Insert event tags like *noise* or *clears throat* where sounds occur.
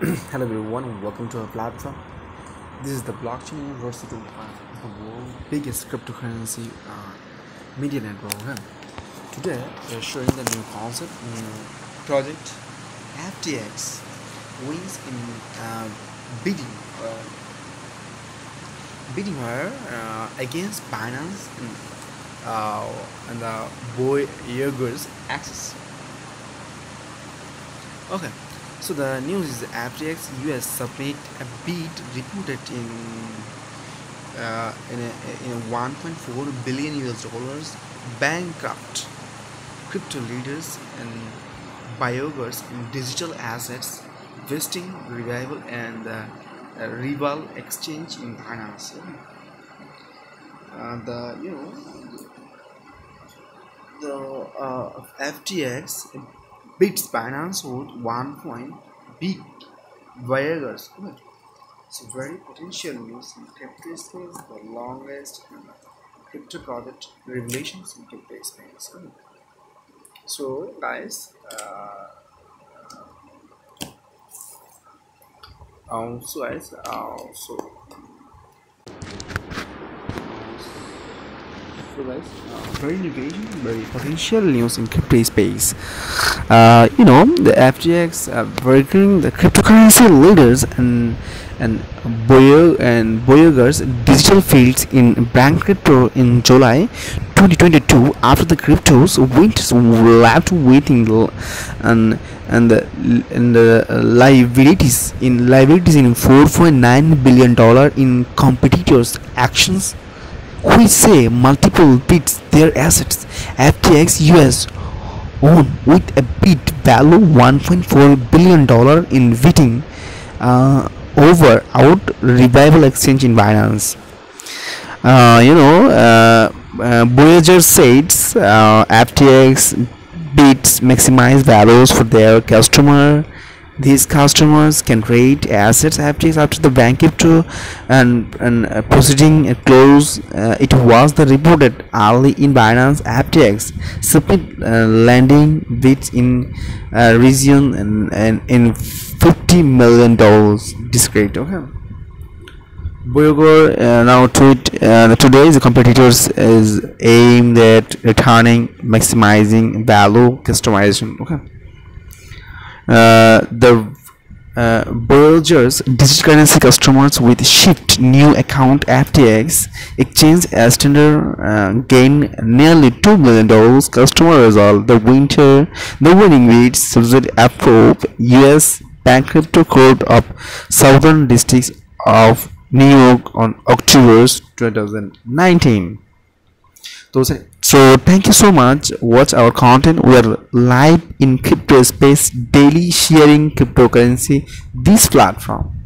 *clears throat* Hello everyone welcome to our platform. This is the Blockchain University, uh, the world's biggest cryptocurrency uh, media network. Today we're showing the new concept, new project, FTX wins in uh, bidding, uh, bidding war uh, against Binance and, uh, and the Boy Yeager's access. Okay, so the news is FTX US submit a bid reported in uh, in a, in a 1.4 billion US dollars bankrupt crypto leaders and buyers in digital assets, vesting revival and uh, uh, rival exchange in Binance. Uh, the you know the uh, FTX beats Binance with one point big Voyagers. So very potential news in crypto space, the longest um, crypto project revelations in crypto space. So guys, uh, uh also guys, also so guys, uh, very engaging, very potential news in crypto space. Uh, you know, the FTX uh, breaking the cryptocurrency leaders and and Boyer and Voyager's digital fields in bank crypto in July 2022 after the cryptos went left waiting and and the and the liabilities in liabilities in 4.9 billion dollar in competitors actions which say multiple bids their assets FTX US own with a bid value 1.4 billion dollar in bidding uh, over out revival exchange in Binance. Uh, you know, uh, uh, Voyager says uh, FTX bids maximize values for their customer. These customers can trade assets after the bank crypto and, and uh, proceeding a close. Uh, it was the reported early in Binance FTX submit uh, landing bids in uh, region and, and in 50 million dollars discreet okay Voyager uh, now tweet uh, today's competitors is aimed at returning maximizing value customization okay uh, the uh, digital currency customers with Shift new account FTX exchange as standard uh, gain nearly two million dollars. Customer result the winter the winning bids subject approved U.S. Bankruptcy Court of Southern Districts of New York on October 2019. Those so thank you so much. Watch our content. We are live in crypto space daily sharing cryptocurrency this platform